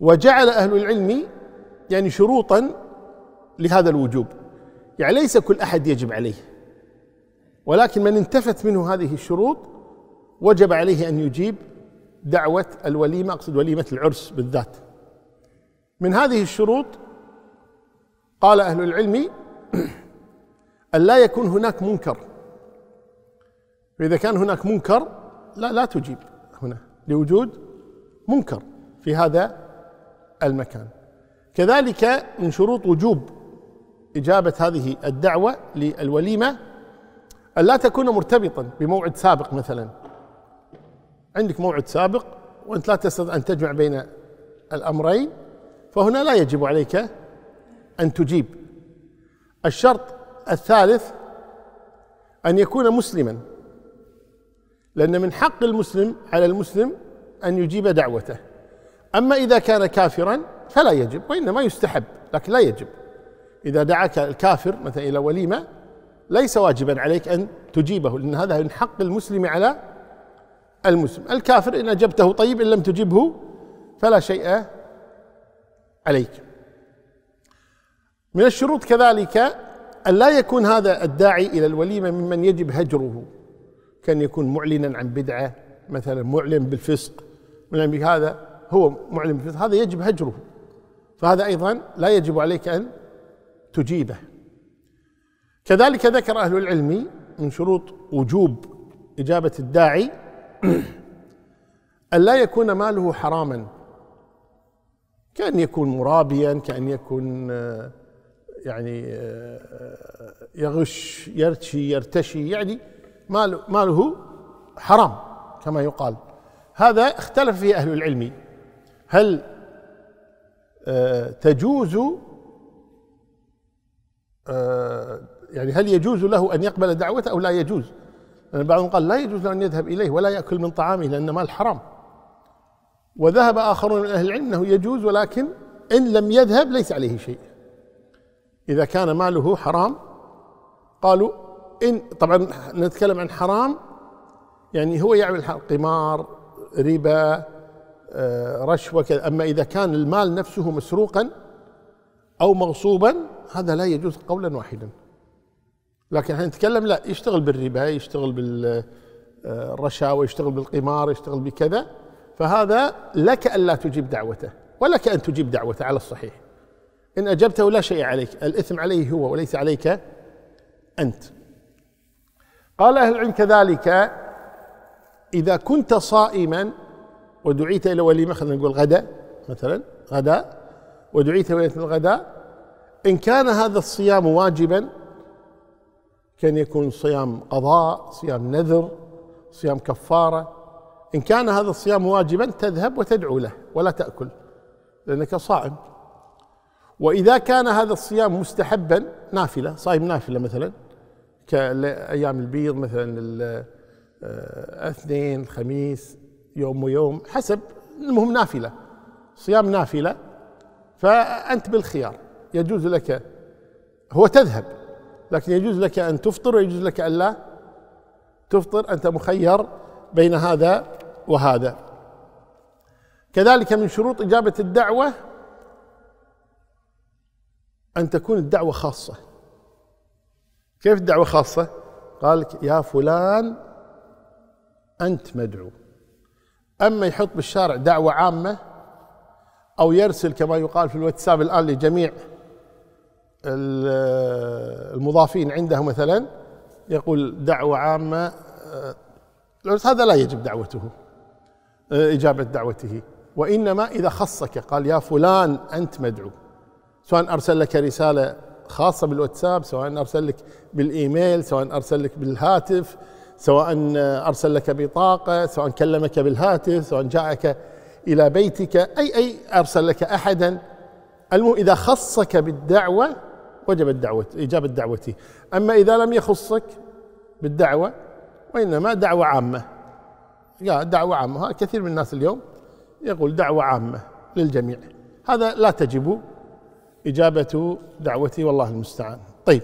وجعل أهل العلم يعني شروطا لهذا الوجوب. يعني ليس كل أحد يجب عليه ولكن من انتفت منه هذه الشروط وجب عليه أن يجيب دعوة الوليمة أقصد وليمة العرس بالذات. من هذه الشروط قال أهل العلم أن لا يكون هناك منكر. فإذا كان هناك منكر لا لا تجيب هنا لوجود منكر في هذا المكان. كذلك من شروط وجوب إجابة هذه الدعوة للوليمة أن لا تكون مرتبطا بموعد سابق مثلا. عندك موعد سابق وأنت لا تستطيع أن تجمع بين الأمرين فهنا لا يجب عليك أن تجيب. الشرط الثالث أن يكون مسلما لأن من حق المسلم على المسلم أن يجيب دعوته. أما إذا كان كافرا فلا يجب وإنما يستحب لكن لا يجب. إذا دعاك الكافر مثلا إلى وليمة ليس واجبا عليك أن تجيبه لأن هذا من حق المسلم على المسلم. الكافر إن أجبته طيب إن لم تجبه فلا شيء عليك. من الشروط كذلك أن لا يكون هذا الداعي إلى الوليمة ممن يجب هجره كأن يكون معلنا عن بدعة مثلا معلن بالفسق معلن بهذا. هو معلن بالفسق هذا يجب هجره. فهذا أيضا لا يجب عليك أن تجيبه. كذلك ذكر أهل العلم من شروط وجوب إجابة الداعي أن لا يكون ماله حراما. كأن يكون مرابيا كأن يكون آه، يعني آه، يغش يرتشي يرتشي يعني ماله, ماله حرام كما يقال. هذا اختلف فيه أهل العلم. هل آه، تجوز يعني هل يجوز له أن يقبل دعوته أو لا يجوز؟ لأن بعضهم قال لا يجوز له أن يذهب إليه ولا يأكل من طعامه لأن مال حرام. وذهب آخرون من أهل العلم أنه يجوز ولكن إن لم يذهب ليس عليه شيء. إذا كان ماله حرام قالوا إن طبعا نتكلم عن حرام يعني هو يعمل قمار ربا آه، رشوة كذا. أما إذا كان المال نفسه مسروقا أو مغصوبا هذا لا يجوز قولا واحدا. لكن إحنا نتكلم لا يشتغل بالربا يشتغل بالرشاوى يشتغل بالقمار يشتغل بكذا. فهذا لك ألا تجيب دعوته ولك أن تجيب دعوته على الصحيح. إن أجبته لا شيء عليك الإثم عليه هو وليس عليك أنت. قال أهل العلم كذلك إذا كنت صائما ودعيت إلى وليمة خلينا نقول غدا مثلا غداء ودعيت إلى الغداء إن كان هذا الصيام واجبا كان يكون صيام قضاء صيام نذر صيام كفارة. إن كان هذا الصيام واجبا تذهب وتدعو له ولا تأكل لأنك صائم. وإذا كان هذا الصيام مستحبا نافلة صايم نافلة مثلا كأيام البيض مثلا الاثنين الخميس يوم ويوم حسب المهم نافلة صيام نافلة فأنت بالخيار يجوز لك هو تذهب لكن يجوز لك أن تفطر ويجوز لك أن لا تفطر أنت مخير بين هذا وهذا. كذلك من شروط إجابة الدعوة أن تكون الدعوة خاصة. كيف الدعوة خاصة؟ قال يا فلان أنت مدعو. أما يحط بالشارع دعوة عامة أو يرسل كما يقال في الواتساب الآن لجميع المضافين عنده مثلا يقول دعوة عامة هذا لا يجب دعوته إجابة دعوته. وإنما إذا خصك قال يا فلان أنت مدعو. سواء أرسل لك رسالة خاصة بالواتساب سواء أرسل لك بالإيميل سواء أرسل لك بالهاتف سواء أرسل لك بطاقة سواء كلمك بالهاتف سواء جاءك إلى بيتك أي أي أرسل لك أحدا. المهم إذا خصك بالدعوة وجبت دعوة إجابة دعوته أما إذا لم يخصك بالدعوة وإنما دعوة عامة. دعوة عامة. كثير من الناس اليوم يقول دعوة عامة للجميع. هذا لا تجب إجابة دعوتي والله المستعان. طيب.